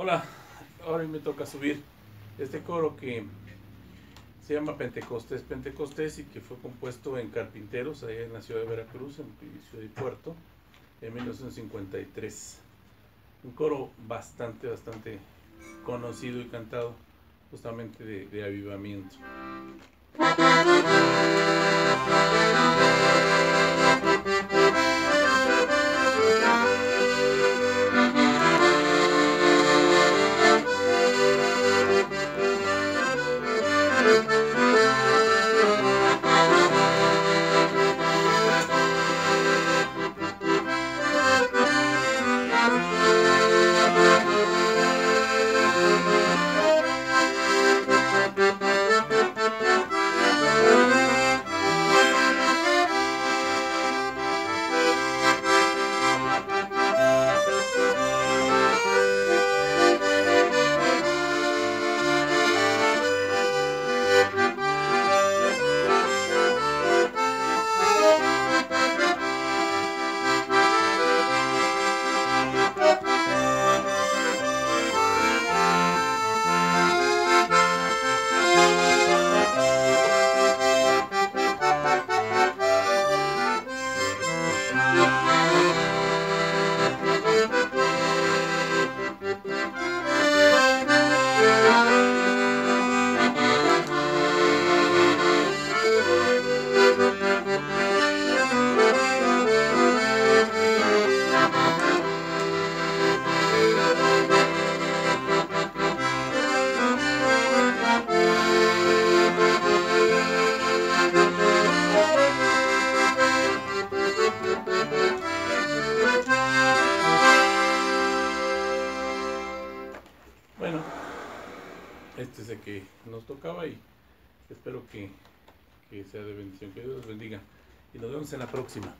Hola, ahora me toca subir este coro que se llama Pentecostés Pentecostés y que fue compuesto en Carpinteros, allá en la ciudad de Veracruz, en Ciudad y Puerto, en 1953. Un coro bastante, bastante conocido y cantado justamente de, de avivamiento. Bueno, este es el que nos tocaba y espero que, sea de bendición. Que Dios los bendiga. Y nos vemos en la próxima.